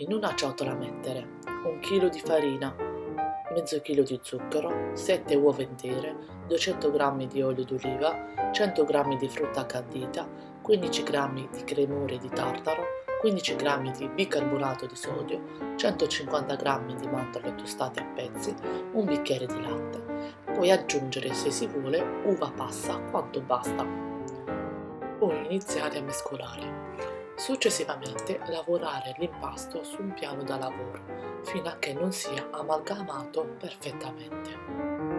In una ciotola mettere un chilo di farina, mezzo chilo di zucchero, 7 uova intere, 200 g di olio d'oliva, 100 g di frutta candita, 15 g di cremore di tartaro, 15 g di bicarbonato di sodio, 150 g di mandorle tostate a pezzi, un bicchiere di latte. Puoi aggiungere, se si vuole, uva passa quanto basta. Poi iniziare a mescolare. Successivamente lavorare l'impasto su un piano da lavoro fino a che non sia amalgamato perfettamente.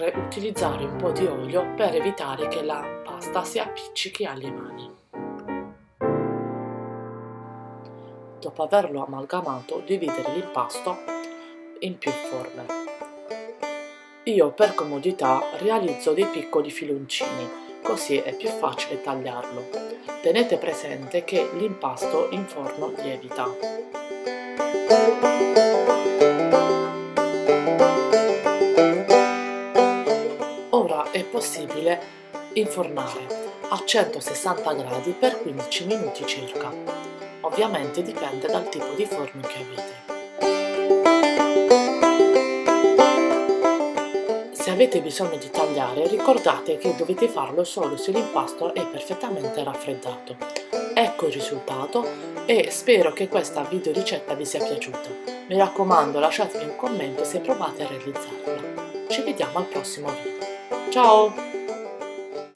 Occorre utilizzare un po' di olio per evitare che la pasta si appiccichi alle mani. Dopo averlo amalgamato, dividere l'impasto in più forme. Io per comodità realizzo dei piccoli filoncini, così è più facile tagliarlo. Tenete presente che l'impasto in forno lievita. Possibile infornare a 160 gradi per 15 minuti circa. Ovviamente dipende dal tipo di forno che avete. Se avete bisogno di tagliare, ricordate che dovete farlo solo se l'impasto è perfettamente raffreddato. Ecco il risultato e spero che questa video ricetta vi sia piaciuta. Mi raccomando lasciatemi un commento se provate a realizzarla. Ci vediamo al prossimo video. 早